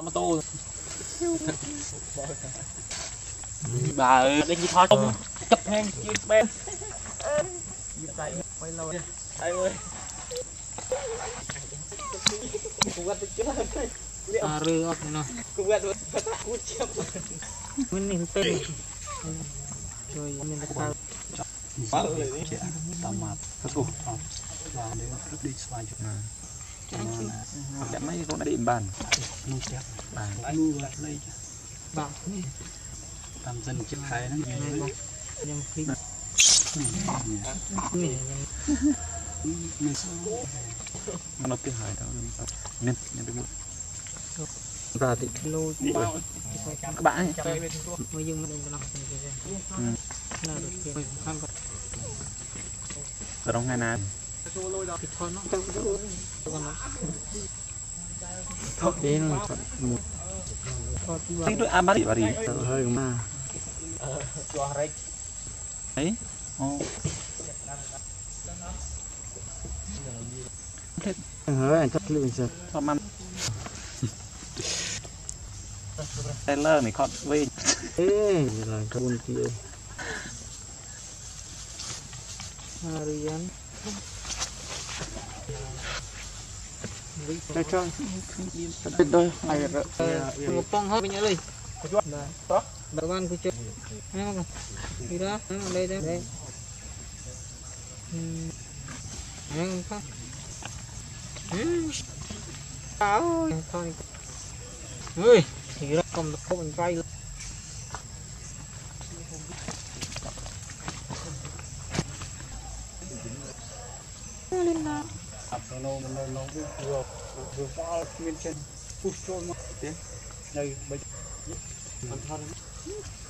mà tô bà ơi đây gì thôi không chụp hàng chưa bên quay lâu đây ơi à rư ốc này nè mình nhìn tên rồi mình đã cao quá rồi tao mà thật cục là để rất đi xoay chụp ចាអញ្ជើញចាំមិនខ្លួនអីបានក្នុងផ្ទះបាទអញលក្ខលេខបាទនេះតាមសិនជិតខែហ្នឹងខ្ញុំគិតនេះនេះមកពីហើយតើនេះនេះពីមុខបាទទីនោះក្បាក់ចាំវាទៅមកយើងមិនកន្លោះគ្នាទេណារត់គេសំខាន់ក៏ត្រង់ថ្ងៃណា đi nó chọn một thấy tôi ăn bát đi bà đi hơi mà đấy hơi anh chắc lưu giờ thơm ăn tay lơ này con về ê là con kia Harian Đây cho Đây đôi Hay rồi Một bông hết bên nhớ đi Bà con của chơi không Đi đó Đây đây đây Nghe không không Ôi Thôi Ui Thì nó cầm được không mình vay lên nào អត់ទៅនៅនៅនោះវាវាស្អល់គ្មានចិត្តពុះចូលមកទេនៅបិចអន្តរ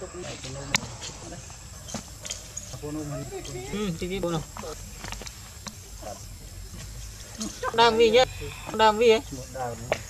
ទុកនេះទៅនៅបងនោះមិនទីនេះបងនោះដើមវាដើមវាដើម